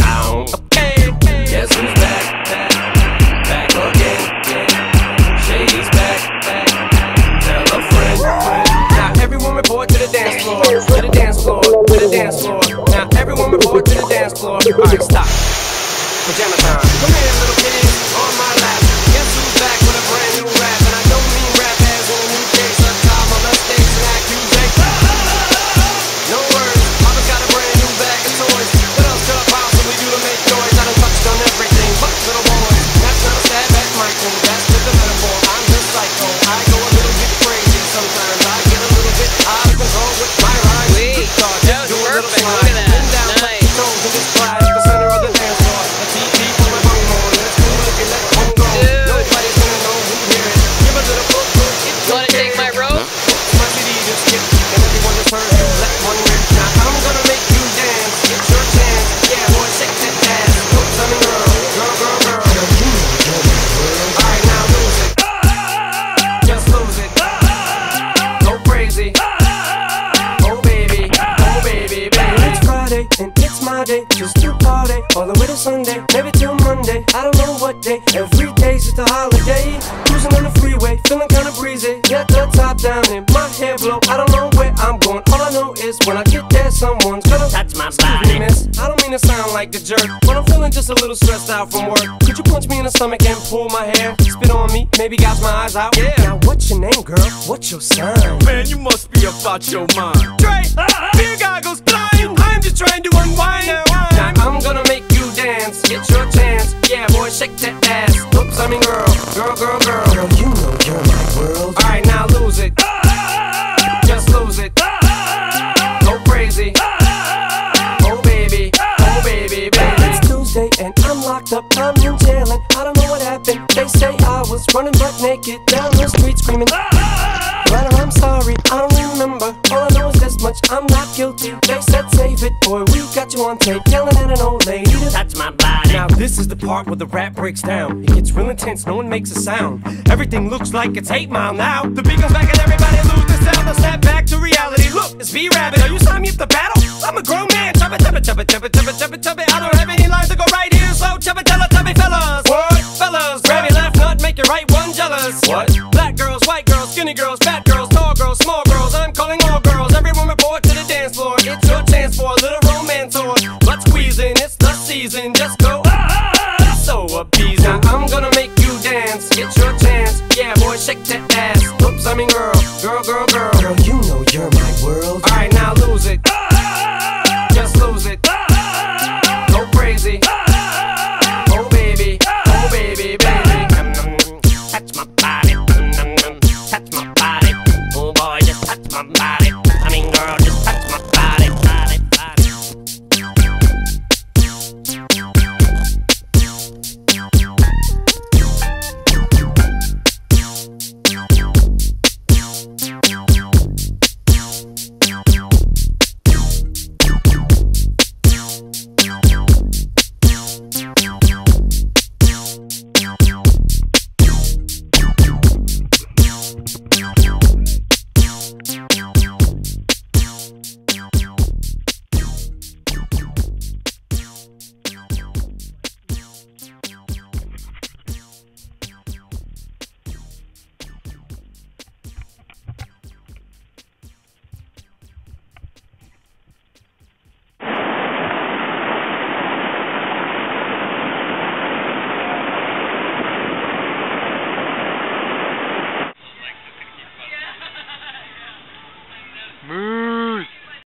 Ow. Okay. Guess who's back? Back again. Shady's back. Tell a friend. Now everyone report to the dance floor. To the dance floor. To the dance floor. Now everyone report to the dance floor. Alright, stop. Pajama time. Come here. Friday, and it's my day just to party all the way to Sunday, maybe till Monday. I don't know what day. Every day's just a holiday. Cruising on the freeway, feeling kinda breezy. Got the top down and my hair blow. I don't know where I'm going. All I know is when I get there, someone's gonna touch my body. miss. I don't mean to sound like a jerk, but I'm feeling just a little stressed out from work. Could you punch me in the stomach and pull my hair? Spit on me, maybe got my eyes out. Yeah. Now what's your name, girl? What's your sign? Man, you must be about your mind. Dre, big locked up. I'm in jail and I don't know what happened. They say I was running butt naked down the street screaming. Ah, ah, ah. But I'm sorry, I don't remember. All I know is this much, I'm not guilty. They said save it, boy, we got you on tape yelling at an old lady. to Touch my body. now this is the part where the rap breaks down. It gets real intense, no one makes a sound. Everything looks like it's 8 Mile now. The beat goes back and everybody loses sound. I snap back to reality. Look, it's B-Rabbit. Are you signing me up to battle? I'm a grown man. Make your right one jealous. What? Black girls, white girls, skinny girls, fat girls, tall girls, small girls. I'm calling all girls. Everyone report to the dance floor. It's your chance for a little romance or butt squeezing. It's the season. Just go. ah, So appeasing. Now I'm gonna make you dance. Get your chance. Yeah, boy, shake that ass. Oops, I mean girl, girl, girl, girl.